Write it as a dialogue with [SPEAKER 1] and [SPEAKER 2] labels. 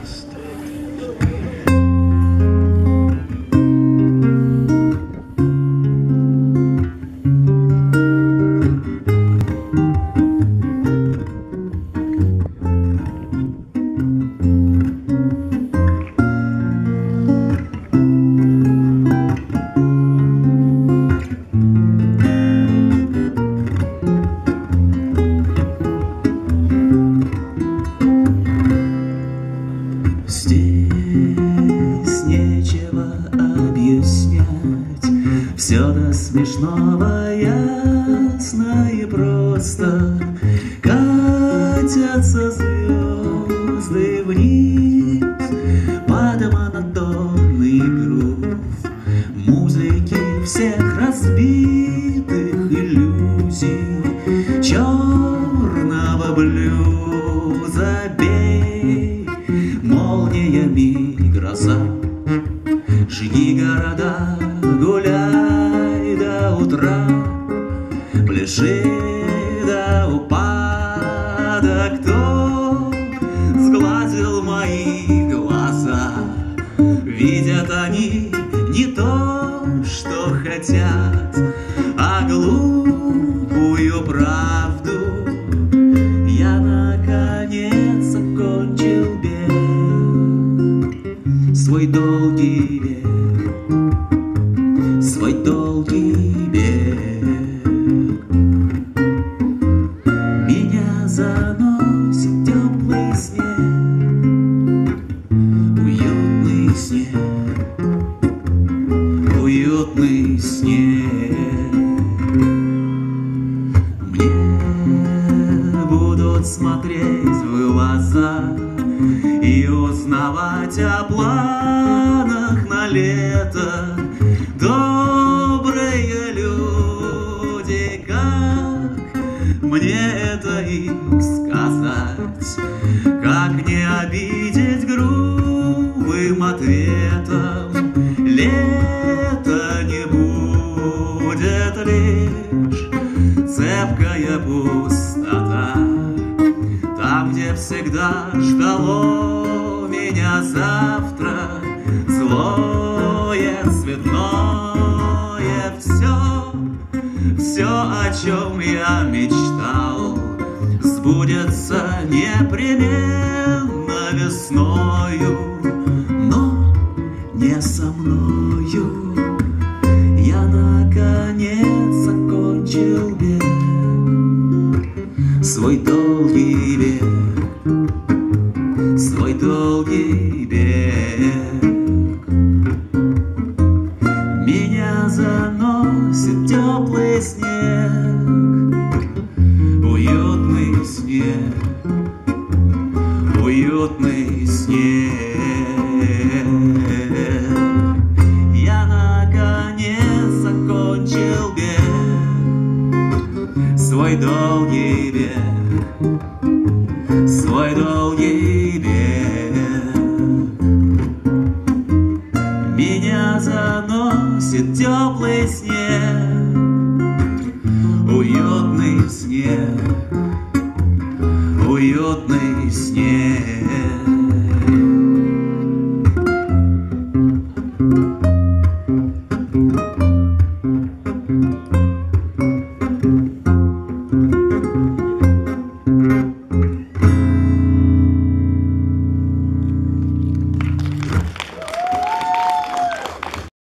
[SPEAKER 1] lost. Здесь нечего объяснять. Все до смешного ясно молниями гроза. Жги города, гуляй до утра, Пляши до упада, кто сглазил мои глаза. Видят они не то, что хотят, свой долгий век, свой долгий бег. Меня заносит теплый снег, уютный снег, уютный снег. Мне будут смотреть в глаза И узнавать о планах на лето. Добрые люди, как мне это им сказать? Как не обидеть грубым ответом? Лето не будет лишь цепкая пустота Там, где всегда ждало меня завтра Злое, цветное, все Все, о чем я мечтал Сбудется непременно весною Но не со мною. Я, наконец, окончил бег Свой долгий бег Свой долгий бег заносит теплый снег, уютный снег, уютный снег.